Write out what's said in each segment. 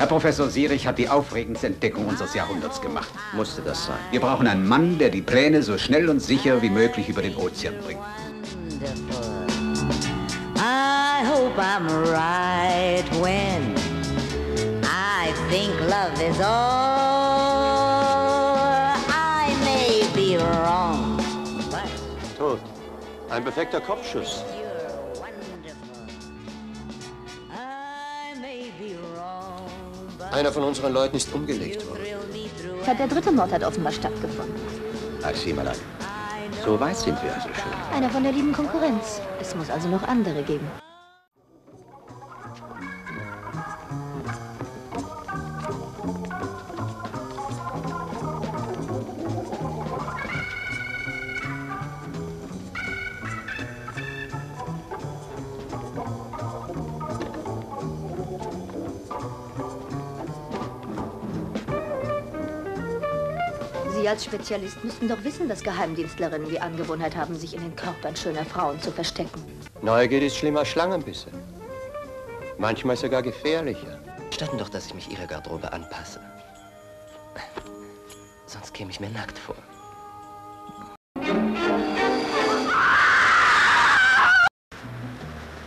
Herr Professor Sierich hat die aufregendste Entdeckung unseres Jahrhunderts gemacht. Musste das sein? Wir brauchen einen Mann, der die Pläne so schnell und sicher wie möglich über den Ozean bringt. I hope I'm right when I think love is all. I may be wrong, but Tot. Ein perfekter Kopfschuss. you're wonderful. I may be wrong, Einer von unseren Leuten ist umgelegt worden. Ja, der dritte Mord hat offenbar stattgefunden. Ach, sieh mal an. So weit sind wir also schon. Einer von der lieben Konkurrenz. Es muss also noch andere geben. Sie als Spezialist müssten doch wissen, dass Geheimdienstlerinnen die Angewohnheit haben, sich in den Körpern schöner Frauen zu verstecken. Neugier ist schlimmer als Schlangenbisse. Manchmal sogar gefährlicher. Statten doch, dass ich mich Ihrer Garderobe anpasse. Sonst käme ich mir nackt vor.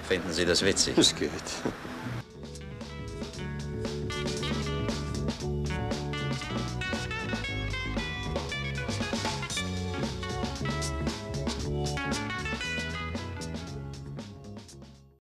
Finden Sie das witzig? Es geht.